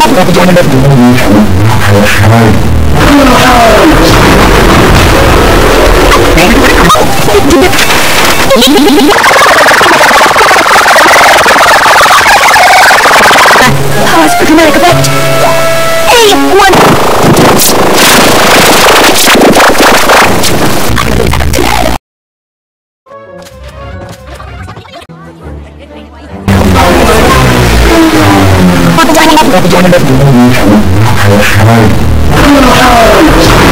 Pause for dramatic effect. A1. Pause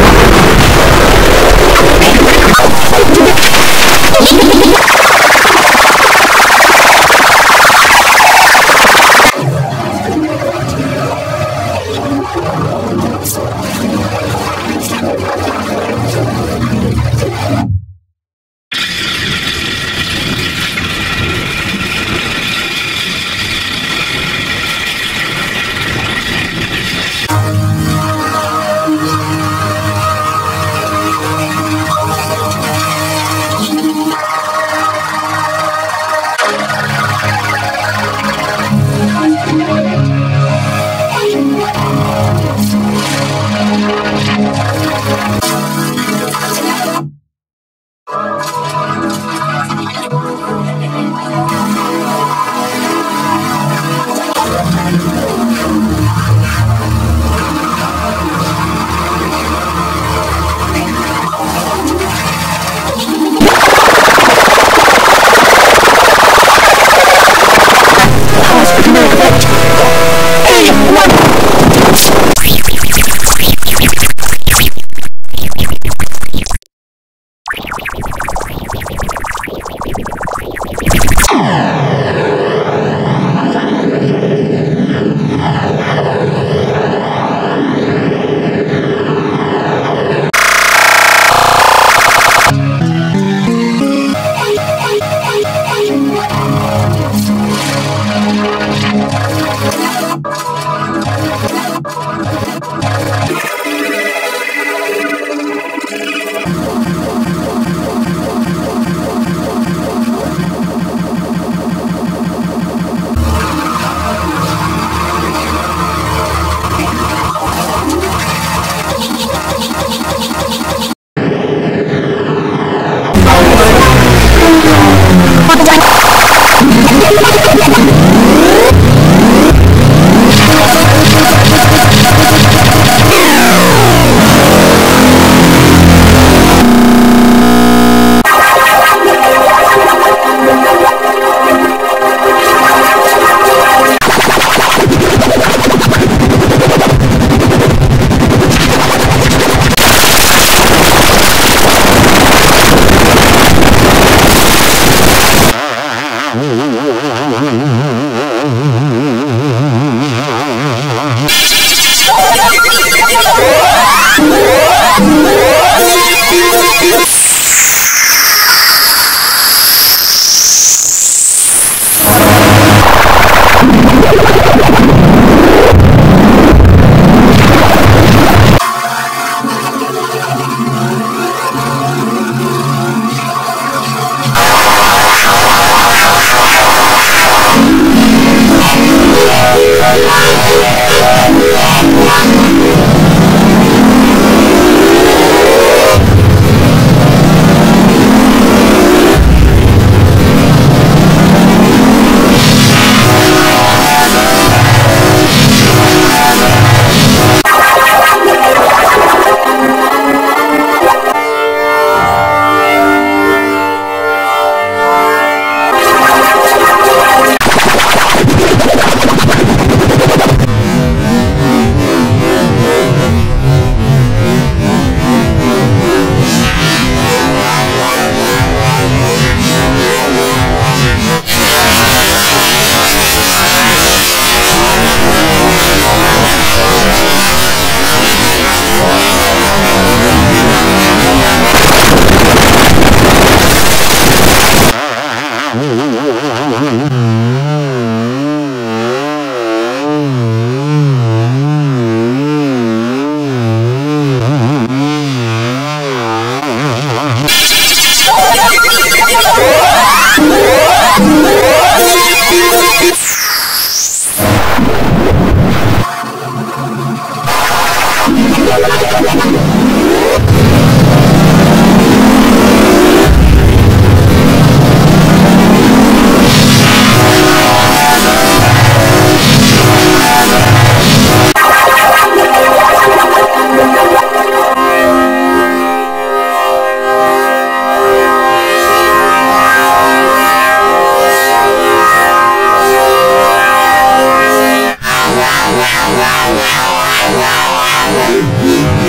I'm